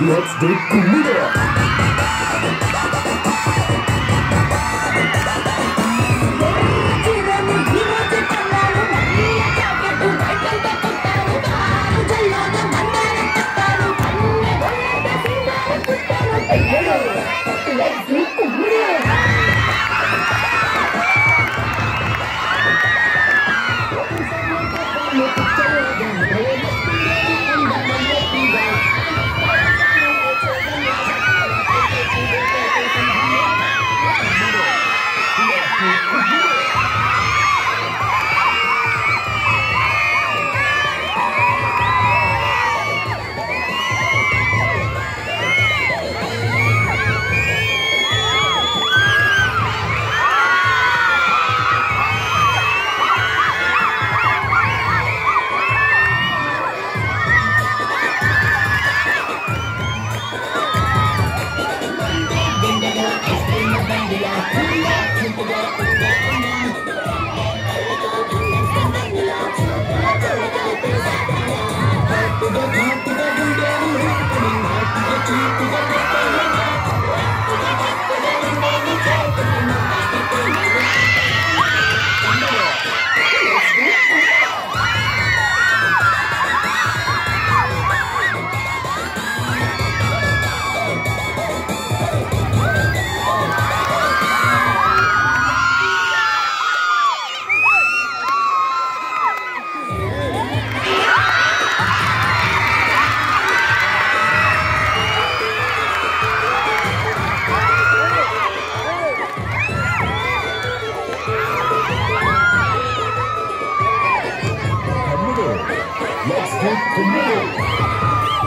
Let's do kumida junto comigo.